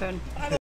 schön.